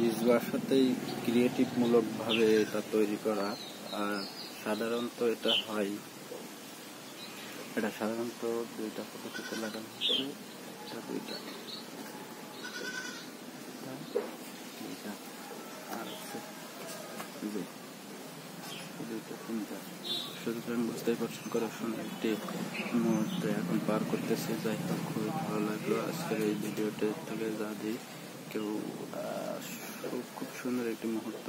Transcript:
নিজ বাসাতেই ক্রিয়েটিভ মূলক ভাবে এটা তৈরি করা, আর সাধারণত এটা হয়, এটা সাধারণত দুইটা পদ্ধতিতে লাগানো হচ্ছে, এটা দুইটা বুঝতেই পারছেন করাপশন একটি মুহূর্তে এখন পার করতেছে, যাই হোক, খুবই ভালো লাগল আজকের এই ভিডিওটা থেকে যা দিই কেউ সুন্দর একটি মুহূর্ত।